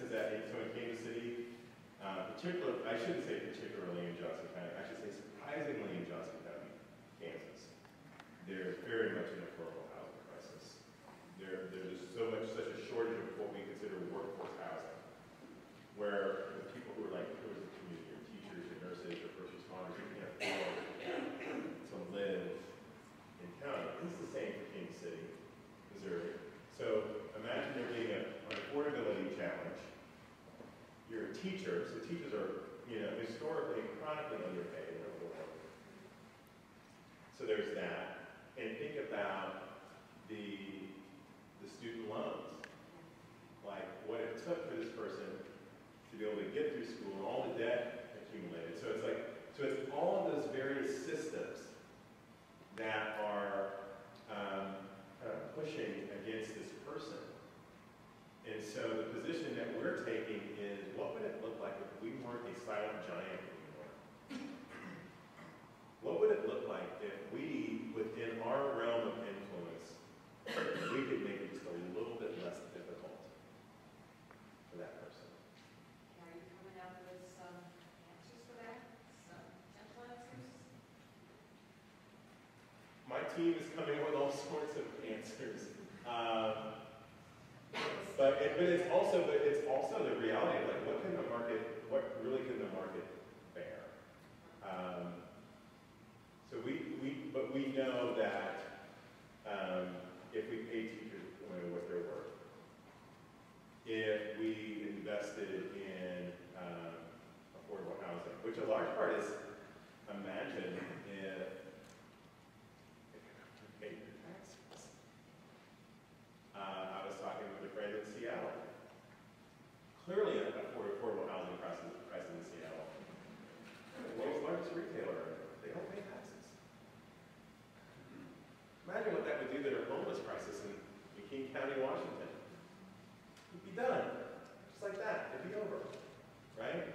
teachers are, you know, historically chronically underpaid in our world. So there's that. And think about the, the student loans. Like what it took for this person to be able to get through school and all the debt accumulated. So it's like, so it's all of those various systems that are um, kind of pushing against this person. And so the position that we're taking is, what would it look like if we weren't a giant anymore? What would it look like if we, within our realm of influence, we could make it just a little bit less difficult for that person? Are you coming up with some answers for that? Some potential answers? My team is coming up with all sorts of answers. Um, but, it, but it's but it's also the reality of like what can the market the market bear? Um, so we, we but we know that um, if we pay teachers you know, what they're worth, if we invested in um, affordable housing, which a large part is imagine if pay your taxes. Uh, I was talking with a friend in Seattle. Clearly, a afford- affordable housing crisis, crisis in Seattle. The world's largest retailer, they don't pay taxes. Imagine what that would do to their homeless crisis in McKean County, Washington. It'd be done, just like that. It'd be over, right?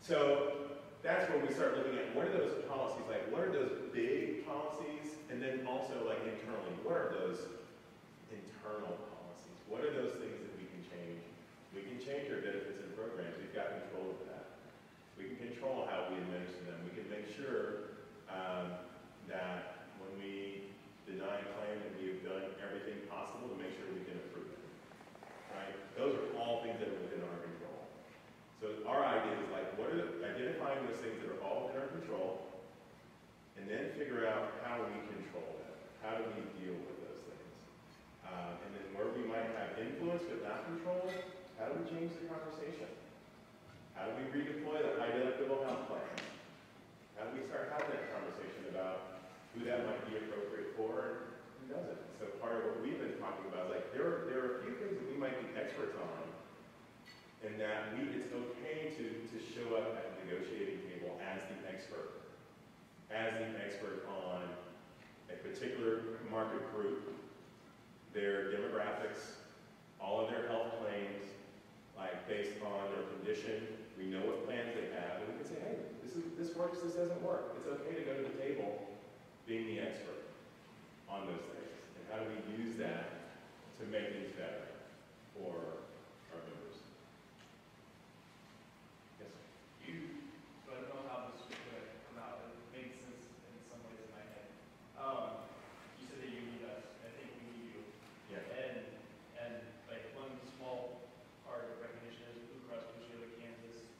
So that's when we start looking at what are those policies like? What are those big policies? And then also like internally, what are those internal policies? What are those things that we can change? We can change our benefits and programs. We've got control of that. We can control how we administer them. We can make sure um, that when we deny a claim that we have done everything possible to make sure we can approve it. Right? Those are all things that are within our control. So our idea is like, what are the, identifying those things that are all within our control, and then figure out how we control them. How do we deal with? Uh, and then where we might have influence but not control, how do we change the conversation? How do we redeploy the high deductible health plan? How do we start having that conversation about who that might be appropriate for and who doesn't? So part of what we've been talking about is like there are, there are a few things that we might be experts on and that we, it's okay to, to show up at the negotiating table as the expert, as the expert on a particular market group, their demographics, all of their health claims, like based on their condition, we know what plans they have, and we can say, hey, this works, this doesn't work. It's okay to go to the table being the expert on those things. And how do we use that to make things better for our members? Yes, sir. You, so I don't know how this is gonna come out, it makes sense in some ways in my head. Um, you said that you need us, I think we need you. Yeah. And, and like one small part of recognition is Blue Cross Blue Shield of Kansas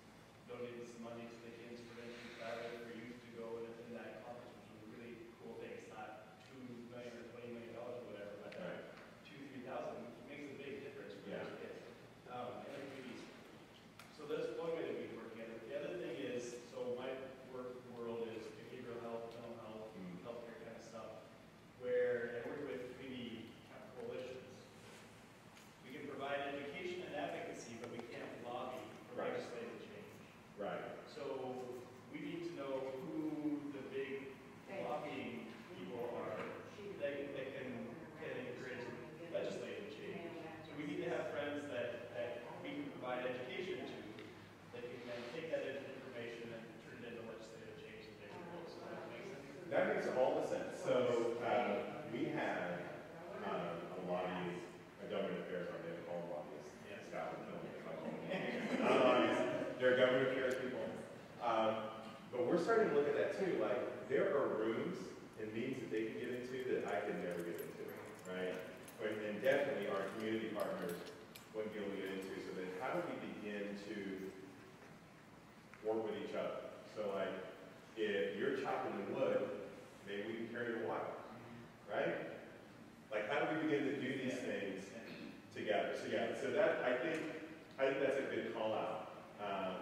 donated some money to the kids for them to travel for youth to go and attend that conference, which was a really cool thing. It's not two million or twenty million dollars or whatever, but Right. two, three thousand, makes a big difference for Yeah. those kids. Um, and the communities. So that's one way that we work together. The other thing is, so my work world is behavioral health, mental health, Mm. healthcare kind of stuff, where I work with community kind of coalitions. We can provide education and advocacy, but we can't lobby for Right. legislative change. Right. So we need to know who the big lobbying people are that, that can, can encourage legislative change. So we need to have friends that, that we can provide education to, that can then take that information and turn it into legislative change and bigger goals. Does that make sense? That makes all the sense. So, uh, we have, um, a lobby, a government affairs on there, called lobbyists. Yeah. Scott would know me if I told. Not lobbyists, they're government affairs people. Um, but we're starting to look at that too, like, there are rooms and meetings that they can get into that I can never get into, right? But, and definitely our community partners wouldn't be able to get into, so then how do we begin to work with each other? So like, if you're chopping the wood, maybe we can carry the water, right? Like, how do we begin to do these things together? So yeah, so that, I think, I think that's a good call out. Um,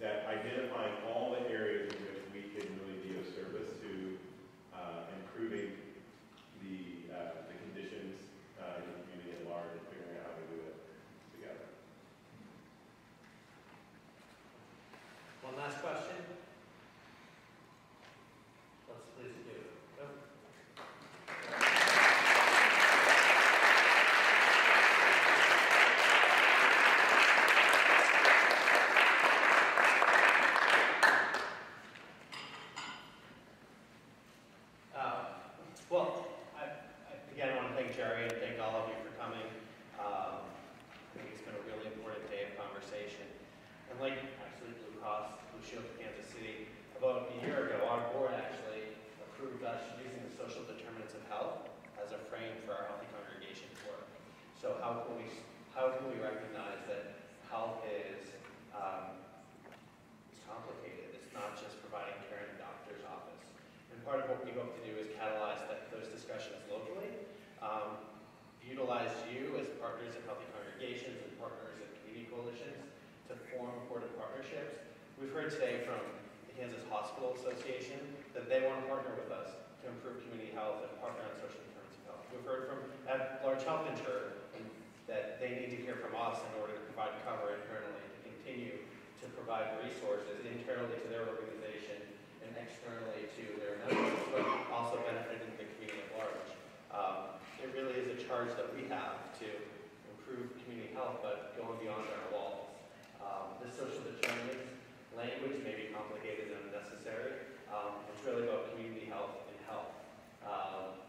that identifying all the areas in which we can really be of service to uh, improving the, uh, the conditions uh, in the community at large and figuring out how to do it together. One last question? Let's please do. Go. Uh, Well, I, I, again, I want to thank Jerry and thank all of you for coming. Um, I think it's been a really important day of conversation. And like actually Blue Cross Blue Shield of Kansas City, about a year ago, our board actually approved us using the social determinants of health as a frame for our healthy congregations work. So how can we, how can we recognize that health is, um, it's complicated. It's not just providing care in a doctor's office. And part of what we hope to do is catalyze that, those discussions locally, um, utilize you as partners in healthy congregations and partners in community coalitions to form important partnerships. We've heard today from the Kansas Hospital Association that they want to partner with us to improve community health and partner on social determinants of health. We've heard from at large health insurer that they need to hear from us in order to provide cover internally to continue to provide resources internally to their organization and externally to their members, but also benefiting the community at large. Um, it really is a charge that we have to improve community health, but going beyond our walls. Um, the social determinants language may be complicated and unnecessary. Um, it's really about community health and health. Um,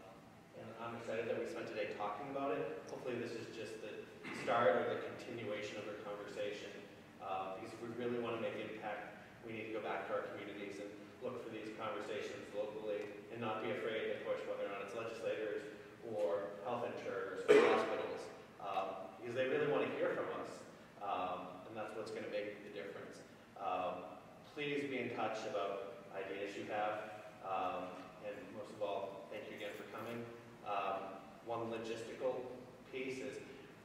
and I'm excited that we spent today talking about it. Hopefully this is just the start or the continuation of our conversation. Uh, because if we really want to make impact, we need to go back to our communities and look for these conversations locally and not be afraid to push whether or not it's legislators or health insurers or hospitals. Um, because they really want to hear from us. Um, and that's what's going to make the difference. Um, please be in touch about ideas you have. Um, and most of all, thank you again for coming. Um, one logistical piece is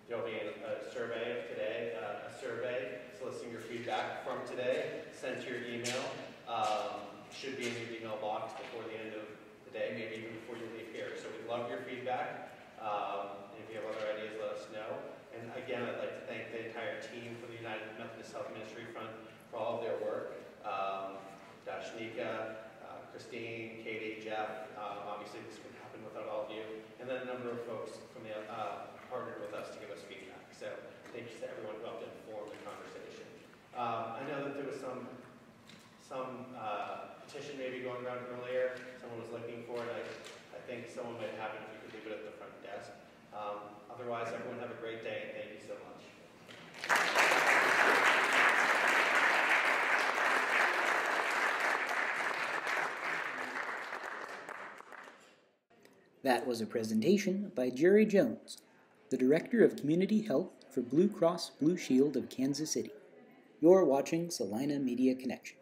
there'll be a, survey of today, uh, a survey soliciting your feedback from today, sent to your email. Um, should be in your email box before the end of the day, maybe even before you leave here. So we'd love your feedback. Um, if you have other ideas, let us know. And again, I'd like to thank the entire team from the United Methodist Health Ministry Fund for all of their work. Um, Dashnika, uh, Christine, Katie, Jeff, um, obviously this wouldn't happen without all of you. And then a number of folks from the, uh, partnered with us to give us feedback. So thank you to everyone who helped inform the conversation. Um, I know that there was some, some, uh, petition maybe going around earlier. Someone was looking for it. I, I think someone might have it if you could leave it at the front desk. Um, otherwise, everyone have a great day and thank you so much. That was a presentation by Jerry Jones, the Director of Community Health for Blue Cross Blue Shield of Kansas City. You're watching Salina Media Connection.